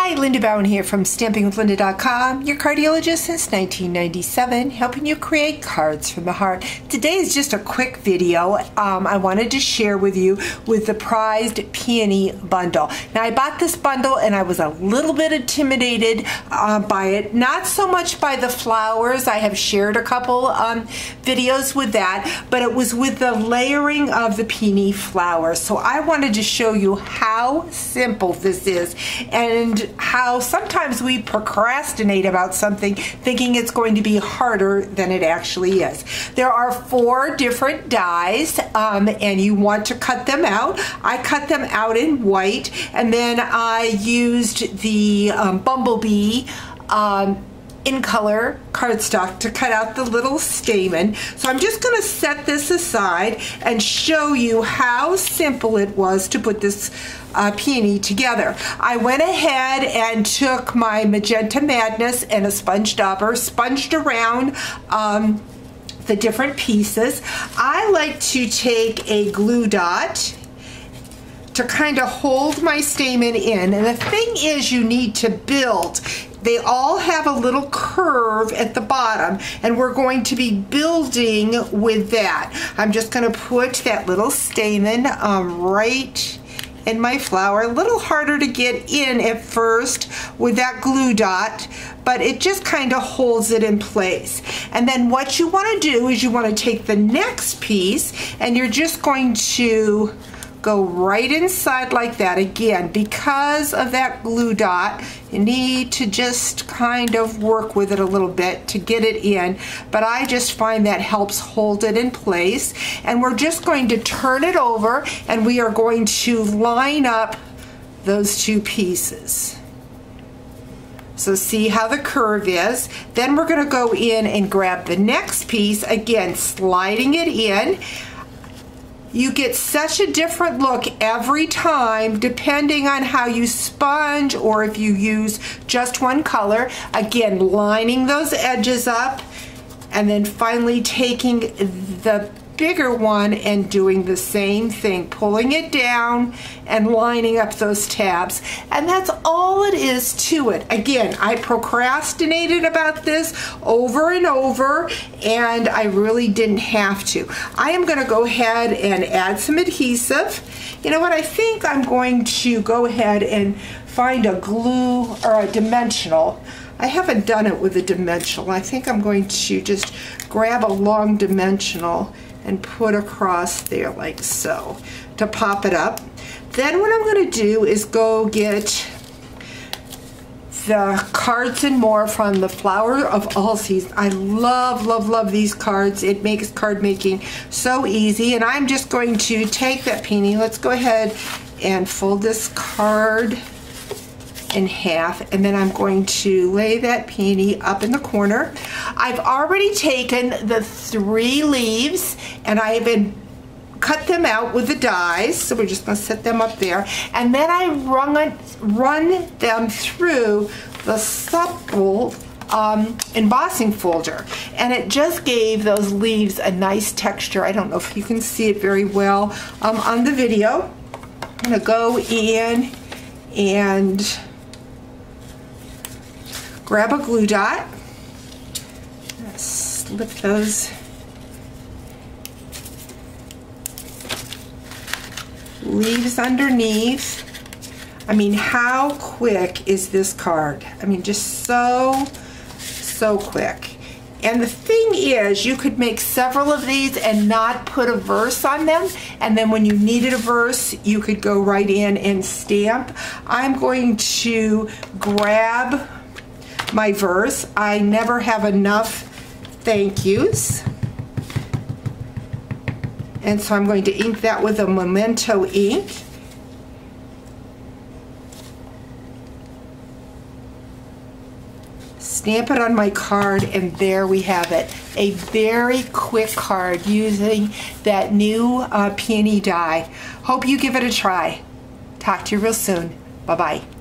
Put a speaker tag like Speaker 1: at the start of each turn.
Speaker 1: Hi, Linda Bauwin here from StampingWithLinda.com, your cardiologist since 1997, helping you create cards from the heart. Today is just a quick video um, I wanted to share with you with the prized peony bundle. Now, I bought this bundle and I was a little bit intimidated uh, by it, not so much by the flowers. I have shared a couple um, videos with that, but it was with the layering of the peony flowers. So I wanted to show you how simple this is and how sometimes we procrastinate about something thinking it's going to be harder than it actually is. There are four different dies um, and you want to cut them out. I cut them out in white and then I used the um, Bumblebee um, in color cardstock to cut out the little stamen. So I'm just going to set this aside and show you how simple it was to put this uh, peony together. I went ahead and took my Magenta Madness and a sponge dauber, sponged around um, the different pieces. I like to take a glue dot to kind of hold my stamen in. And the thing is you need to build they all have a little curve at the bottom and we're going to be building with that. I'm just going to put that little stamen um, right in my flower. A little harder to get in at first with that glue dot, but it just kind of holds it in place. And then what you want to do is you want to take the next piece and you're just going to go right inside like that again. Because of that glue dot you need to just kind of work with it a little bit to get it in. But I just find that helps hold it in place. And we're just going to turn it over and we are going to line up those two pieces. So see how the curve is. Then we're gonna go in and grab the next piece, again, sliding it in you get such a different look every time depending on how you sponge or if you use just one color. Again, lining those edges up and then finally taking the bigger one and doing the same thing, pulling it down and lining up those tabs. And that's all it is to it. Again, I procrastinated about this over and over and I really didn't have to. I am gonna go ahead and add some adhesive. You know what, I think I'm going to go ahead and find a glue or a dimensional I haven't done it with a dimensional. I think I'm going to just grab a long dimensional and put across there like so to pop it up. Then what I'm going to do is go get the cards and more from the Flower of All Seasons. I love, love, love these cards. It makes card making so easy. And I'm just going to take that peony. Let's go ahead and fold this card in half and then I'm going to lay that peony up in the corner. I've already taken the three leaves and I have been cut them out with the dies so we're just going to set them up there and then I run, run them through the Subtle um, embossing folder and it just gave those leaves a nice texture. I don't know if you can see it very well um, on the video. I'm going to go in and grab a glue dot, slip those leaves underneath. I mean, how quick is this card? I mean, just so, so quick. And the thing is, you could make several of these and not put a verse on them. And then when you needed a verse, you could go right in and stamp. I'm going to grab my verse. I never have enough thank yous. And so I'm going to ink that with a Memento ink. Stamp it on my card and there we have it. A very quick card using that new uh, peony die. Hope you give it a try. Talk to you real soon. Bye-bye.